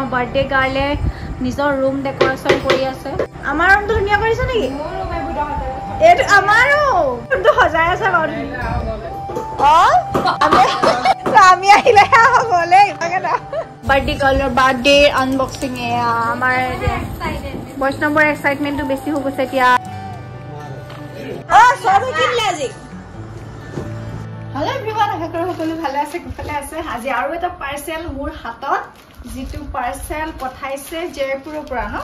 আমাৰ বাৰ্থডে গাৰ্লে নিজৰ room decoration কৰি আছে। আমাৰ ৰুমটো ধুনীয়া কৰিছে নেকি? এইটো আমাৰো। ৰুমটো সজাই আছে বাৰু। আমি আহিলেহে হ'বলে বাৰ্থডে গাৰ্লৰ বাৰ্থডে আনবক্সিং এয়া। আমাৰ বৈষ্ণৱৰ এক্সাইটমেণ্টটো বেছি হৈ গৈছে এতিয়া। আজি। হেল্ল' এভৰিৱান আশা কৰোঁ সকলো ভালে আছে কুশলে আছে? আজি আৰু এটা পাৰ্চেল মোৰ হাতত। যিটো পাৰ্চেল পঠাইছে জয়পুৰৰ পৰা ন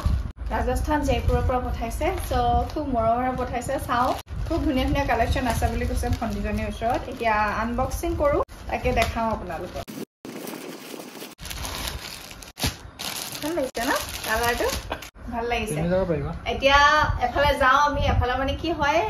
ৰাজস্থান জয়পুৰৰ পৰা পঠাইছে। চ' খুব মৰমেৰে পঠাইছে। চাওঁ। খুব ধুনীয়া ধুনীয়া কালেকশ্যন আছে বুলি কৈছে ভণ্টিজনীৰ ওচৰত। এতিয়া আনবক্সিং কৰোঁ। তাকে দেখাওঁ আপোনালোকক। ভাল লাগিছে ন? কালাৰটো ভাল লাগিছে। এতিয়া এফালে যাওঁ আমি এফালে মানে কি হয়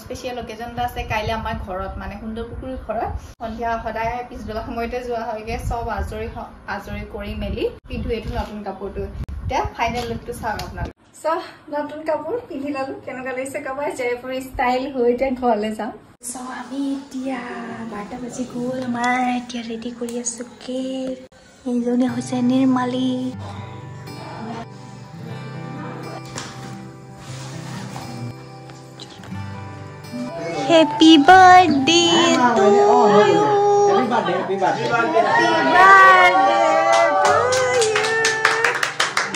স্পেচিয়েল অকেজন এটা আছে কাইলৈ আমাৰ ঘৰত মানে সুন্দৰ পুখুৰীৰ ঘৰত। সন্ধিয়া সদায় পিছবেলা সময়তে যোৱা হয়গে চব আজৰি আজৰি কৰি মেলি পিন্ধো এইটো নতুন কাপোৰটো। এতিয়া ফাইনেল লুকটো চাওক আপোনালোকে চ নতুন কাপোৰ পিন্ধি ললো কেনেকুৱা লাগিছে কাবাৰ জয়পুৰী ষ্টাইল হৈ এতিয়া ঘৰলৈ যাওঁ চ আমি এতিয়া বাৰটা বাজি গ'ল আমাৰ এতিয়া ৰেডি কৰি আছো কেক এইজনী হৈছে Nirmali. Happy birthday to you. Happy birthday to you. Happy birthday.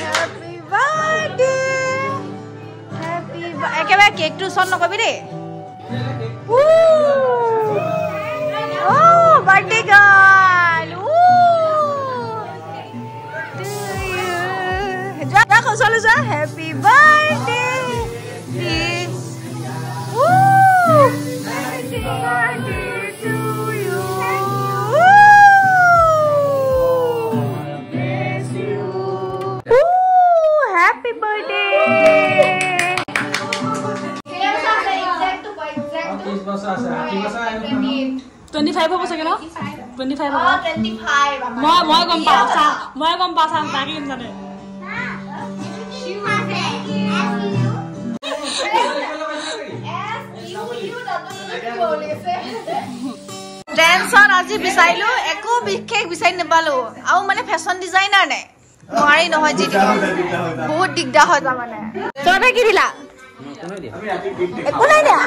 Happy birthday. একেবাৰে কেকটো ওচৰত নকবি দেই বাৰ্থডে গাৰ্ল যোৱা ওচৰলৈ যোৱা হেপী বাৰ্থডে টুৱেণ্টি ফাইভ হ'ব মই মই গম পাওঁ। চা মই গম পাওঁ চা তাকে কেনে জানে। ডেন্সত আজি বিচাৰিলো একো বিশেষ বিচাৰি নাপালো। আৰু মানে ফেশ্বন ডিজাইনাৰ নাই নোৱাৰি নহয় যি বহুত দিগদাৰ হয় তাৰমানে তহঁতে কি দিলা? একো নাই দিয়া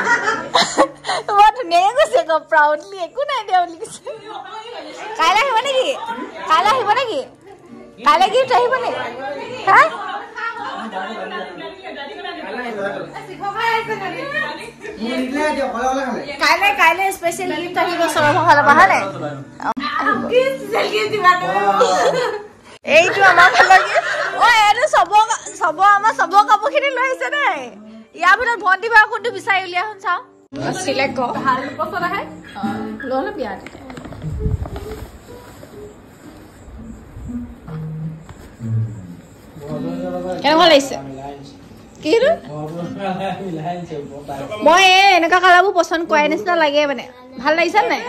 বৰ ধুনীয়াকে কৈছে আকৌ প্ৰাউডলি একো নাই দিয়া বুলি কৈছে কাইলৈ আহিব নেকি কাইলৈ আহিব নেকি কাইলৈ গিফ্ট আহিব নেকি হা কাইলৈ কাইলৈ স্পেচিয়েল গিফ্ট আহিব চৰৰ ফালৰ পৰা হয় এইটো আমাৰ ফালৰ অ এইটো চব চব আমাৰ চব কাপোৰ খিনি লৈ আহিছে দেই ইয়াৰ ভিতৰত ভণ্টি বাৰ কোনটো বিচাৰি উলিয়া শুন চাওঁ? চিলেক্ট কৰ। ভাল পচন্দ আহে ল'লে বিয়া কেনেকুৱা লাগিছে? কি মই এই এনেকুৱা কালাৰবোৰ পচন্দ কৰাৰ নিচিনা লাগে মানে। ভাল লাগিছে নাই?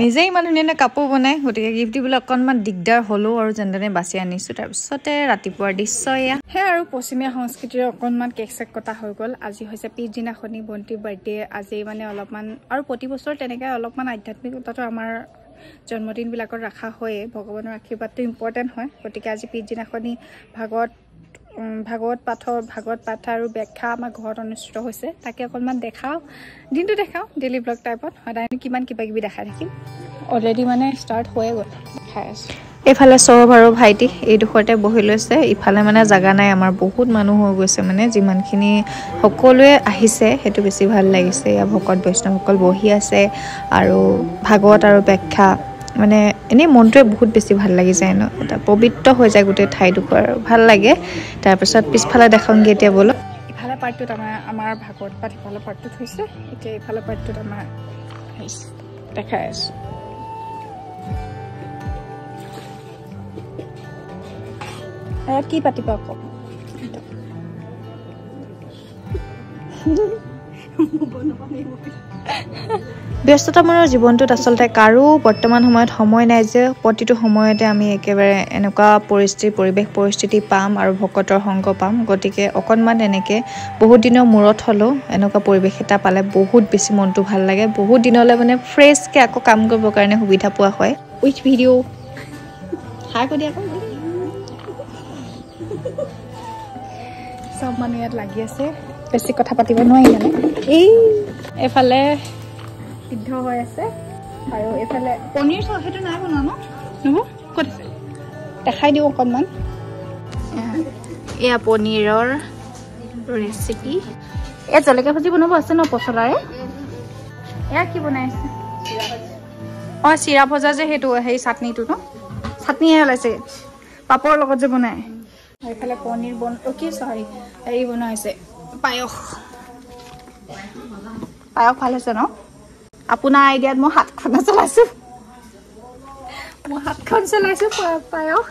নিজে ইমান ধুনীয়া ধুনীয়া কাপোৰ বনাই গতিকে গিফ্ট দিবলৈ অকণমান দিগদাৰ হ'লেও আৰু যেনে তেনে বাছি আনিছোঁ তাৰপিছতে ৰাতিপুৱাৰ দৃশ্য এয়া। সেয়া আৰু পশ্চিমীয়া সংস্কৃতিৰ অকণমান কেক চেক কটা হৈ গ'ল। আজি হৈছে পিছদিনাখনি ভণ্টিৰ বাৰ্থডে। আজি মানে অলপমান আৰু প্ৰতি বছৰ তেনেকৈ অলপমান আধ্যাত্মিকতাটো আমাৰ জন্মদিনবিলাকত ৰখা হয়েই। ভগৱানৰ আশীৰ্বাদটো ইম্পৰ্টেণ্ট হয়। গতিকে আজি পিছদিনাখনি ভাগৱত ভাগৱত পাঠৰ ভাগৱত পাঠ আৰু ব্যাখ্যা আমাৰ ঘৰত অনুষ্ঠিত হৈছে। তাকে অকণমান দেখাওঁ দিনটো দেখাওঁ ডেইলি ব্লগ টাইপত সদায় কিমান কিবা কিবি দেখাই থাকিম। অলৰেডি মানে ষ্টাৰ্ট হৈয়ে গ'ল দেখাই আছোঁ। এইফালে সৌৰভ আৰু ভাইটি এইডোখৰতে বহি লৈছে। ইফালে মানে জেগা নাই আমাৰ বহুত মানুহ হৈ গৈছে মানে। যিমানখিনি সকলোৱে আহিছে সেইটো বেছি ভাল লাগিছে। ইয়াৰ ভকত বৈষ্ণৱসকল বহি আছে। আৰু ভাগৱত আৰু ব্যাখ্যা। মানে এনেই মনটোৱে বহুত বেছি ভাল লাগি যায় ন? এটা পবিত্ৰ হৈ যায় গোটেই ঠাইডোখৰ। আৰু ভাল লাগে। তাৰপিছত পিছফালে দেখাওঁগৈ এতিয়া ব'লক ইফালে পাৰ্টটোত আমাৰ আমাৰ ভাগৱত পাঠ ইফালে পাৰ্টটোত হৈছে। এতিয়া ইফালে পাৰ্টটোত আমাৰ দেখাই আছোঁ। কি পাতিব আকৌ? ব্যস্ততামূলক জীৱনটোত আচলতে কাৰো বৰ্তমান সময়ত সময় নাই যে প্ৰতিটো সময়তে আমি একেবাৰে এনেকুৱা পৰিস্থিতি পৰিৱেশ পৰিস্থিতি পাম আৰু ভকতৰ সংগ পাম। গতিকে অকণমান এনেকৈ বহুত দিনৰ মূৰত হ'লেও এনেকুৱা পৰিৱেশ এটা পালে বহুত বেছি মনটো ভাল লাগে। বহুত দিনলৈ মানে ফ্ৰেছকৈ আকৌ কাম কৰিবৰ কাৰণে সুবিধা পোৱা হয়। উইথ ভিডিঅ' হাই কৰি দিয়া আকৌ চব মানুহ ইয়াত লাগি আছে। বেছি কথা পাতিব নোৱাৰি মানে। এই এফালে সিদ্ধ হৈ আছে আৰু এইফালে পনীৰ চ সেইটো নাই বনোৱা ন? নহ'ব ক'ত? আছে দেখাই দিওঁ অকণমান। এয়া পনীৰৰ ৰেচিপি এয়া জলকীয়া ভাজি বনাব আছে ন পচলাৰে? এয়া কি বনাই আছে অঁ চিৰা ভজা যে সেইটো সেই চাটনিটো ন? চাটনিহে ওলাইছে। পাপৰ লগত যে বনাই। এইফালে পনীৰ বন কি চৰি হেৰি বনোৱা হৈছে পায়স। পায়স ভাল হৈছে ন? আপোনাৰ আইডিয়াত মই হাতখনে চলাইছোঁ। মই হাতখন চলাইছোঁ পায়স।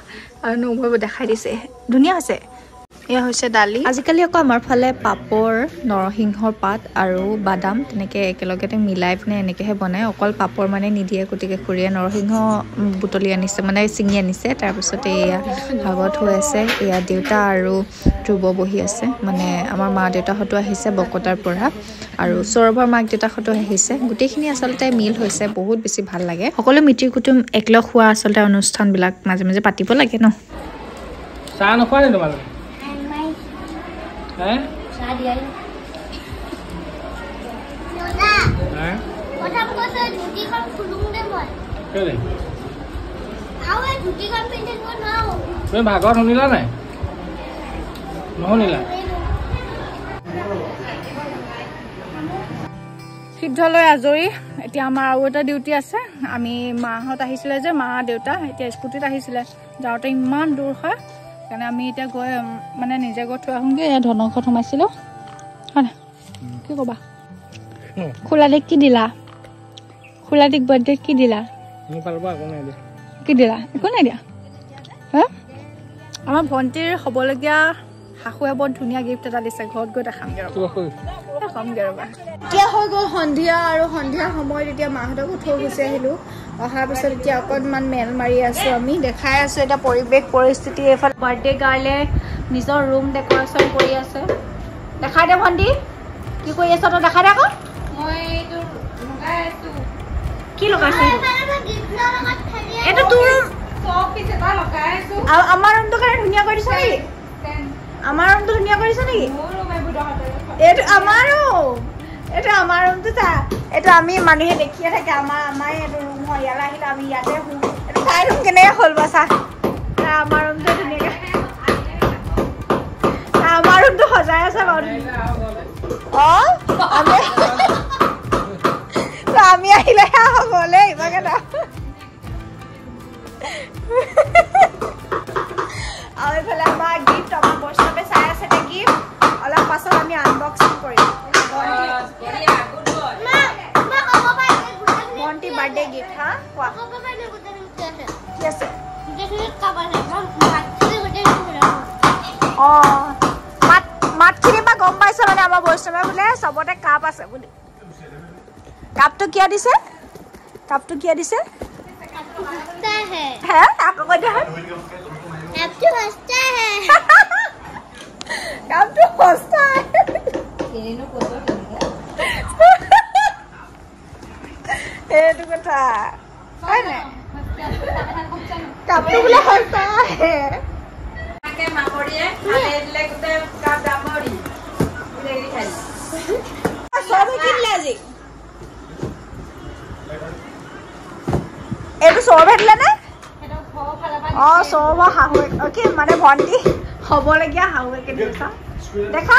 আৰু নবৈ দেখাই দিছে। ধুনীয়া হৈছে। এয়া হৈছে দালি। আজিকালি আকৌ আমাৰ ফালে পাপৰ নৰসিংহৰ পাত আৰু বাদাম তেনেকৈ একেলগতে মিলাই পিনে এনেকৈহে বনায় অকল পাপৰ মানে নিদিয়ে গতিকে খুৰীয়ে নৰসিংহ বুটলি আনিছে মানে ছিঙি আনিছে তাৰপিছতে এয়া ভাগত হৈ আছে এয়া দেউতা আৰু ধ্ৰুৱ বহি আছে মানে আমাৰ মা দেউতাহঁতো আহিছে বকতাৰ পৰা আৰু সৌৰভৰ মাক দেউতাহঁতো আহিছে। গোটেইখিনি আচলতে মিল হৈছে বহুত বেছি ভাল লাগে। সকলো মিতিৰ কুটুম একলগ হোৱা আচলতে অনুষ্ঠানবিলাক মাজে মাজে পাতিব লাগে ন? চাহ নোখোৱা নি তোমালোকে? হে হে কেলে তুমি ভাগত শুনিলা নাই নুশুনিলা সিদ্ধ লৈ আজৰি এতিয়া আমাৰ আৰু এটা ডিউটি আছে আমি মাহঁত আহিছিলে যে মা দেউতা এতিয়া স্কুটিত আহিছিলে যাওঁতে ইমান দূৰ হয় সেইকাৰণে আমি এতিয়া গৈ মানে নিজে গৈ থৈ আহোঁগৈ। ধনৰ ঘৰত সোমাইছিলোঁ। হয় নাই? কি ক'বা? খোলাদিক কি দিলা? খোলাদিক বাৰ্থডে কি দিলা? কি দিলা? একো নাই দিয়া? হা? আমাৰ ভণ্টিৰ হ'বলগীয়া শাহুৱে বৰ ধুনীয়া গিফ্ট এটা দিছে ঘৰত গৈ দেখামগৈ ৰ'বা। কিবা কৈ দেখামগৈ ৰ'বা। এতিয়া হৈ গ'ল সন্ধিয়া আৰু সন্ধিয়া সময়ত এতিয়া মাহঁতকো থৈ গুচি আহিলোঁ। অহাৰ পিছত এতিয়া অকণমান মেল মাৰি আছোঁ আমি। দেখাই আছোঁ এতিয়া পৰিৱেশ পৰিস্থিতি এইফালে। বাৰ্থডে গাৰ্লে নিজৰ ৰুম ডেক'ৰেশ্যন কৰি আছে। দেখাই দে ভণ্টি কি কৰি আছ তই? দেখাই দে আকৌ। কি লগাইছ এইটো? তোৰ আৰু আমাৰ ৰুমটো কাৰণে ধুনীয়া কৰি দিছ নেকি আমাৰ ৰুমটো ধুনীয়া কৰিছ নেকি? এইটো আমাৰো এইটো আমাৰ ৰুমটো চা। এইটো আমি মানুহে দেখিয়ে থাকে। আমাৰ আমাৰ এইটো ৰুম হয়। ইয়ালৈ আহিলে আমি ইয়াতে শুওঁ এইটো তাই ৰুম কেনেকৈ হ'ল বা চা। আমাৰ ৰুমটো ধুনীয়াকৈ। আমাৰ ৰুমটো সজাই আছে বাৰু। অঁ? আমি আমি আহিলেহে হ'বলে ইভাগে না আৰু এইফালে আমাৰ গিফ্ট আমাৰ বৈষ্ণৱে চাই আছে নে গিফ্ট অলপ পাছত আমি আনবক্সিং কৰিম। ভণ্টি বাৰ্থডে গিফ্ট হা? কোৱা? কি আছে অঁ মাত মাতখিনি পৰা গম পাইছে মানে আমাৰ বৈষ্ণৱে বোলে চবতে কাপ আছে বুলি। কাপটো কিয় দিছে? কাপটো কিয় দিছে? হে আকৌ কৈ দিয়া কাপটো সস্তা এইটো কথা হয় নাই কাপটো বোলে সস্তা চবে কিনিলে আজি এইটো চৌৰভে দিলে নে অঁ চৌৰভৰ শাহুৱেক কি মানে ভণ্টি হ'বলগীয়া শাহুৱেকে দিছা দেখা?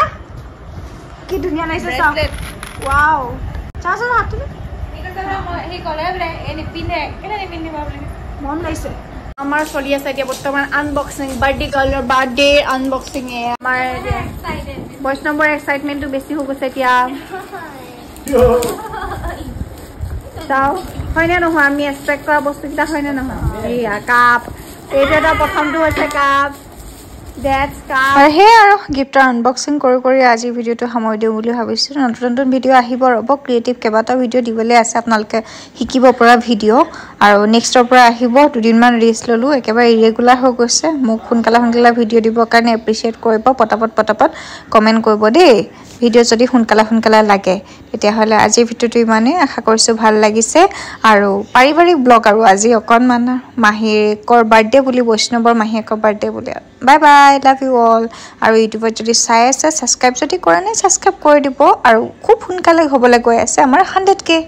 কি ধুনীয়া লাগিছে চা ৱাও চাচোন হাতটো মন লাগিছে। আমাৰ চলি আছে এতিয়া বৰ্তমান আনবক্সিং বাৰ্থডে গাৰ্লৰ বাৰ্থডে আনবক্সিং আমাৰ বৈষ্ণৱৰ এক্সাইটমেণ্টটো বেছি হৈ গৈছে এতিয়া। চাওঁ হয়নে নহয়? আমি এক্সপেক্ট কৰা বস্তুকেইটা হয়নে নহয়? এইয়া কাপ। আৰু সেয়াই আৰু গিফ্টৰ আনবক্সিং কৰি কৰি আজি ভিডিঅ'টো সামৰি দিওঁ বুলি ভাবিছোঁ। নতুন নতুন ভিডিঅ' আহিব ৰ'ব ক্ৰিয়েটিভ কেইবাটাও ভিডিঅ' দিবলৈ আছে আপোনালোকে শিকিব পৰা ভিডিঅ' আৰু নেক্সটৰ পৰা আহিব দুদিনমান ৰেষ্ট ল'লোঁ একেবাৰে ইৰেগুলাৰ হৈ গৈছে। মোক সোনকালে সোনকালে ভিডিঅ' দিবৰ কাৰণে এপ্ৰিচিয়েট কৰিব পটাপট পটাপট কমেণ্ট কৰিব দেই। ভিডিঅ' যদি সোনকালে সোনকালে লাগে তেতিয়াহ'লে আজিৰ ভিডিঅ'টো ইমানেই। আশা কৰিছোঁ ভাল লাগিছে। আৰু পাৰিবাৰিক ব্লগ আৰু আজি অকণমান মাহীয়েকৰ বাৰ্থডে বুলি বৈষ্ণৱৰ মাহীয়েকৰ বাৰ্থডে বুলি। Bye bye love you all আৰু ইউটিউবত যদি চাই আছে ছাবস্ক্ৰাইব যদি কৰা নাই ছাবস্ক্ৰাইব কৰি দিব। আৰু খুব সোনকালে হ'বলৈ গৈ আছে আমাৰ হাণ্ড্ৰেড কে।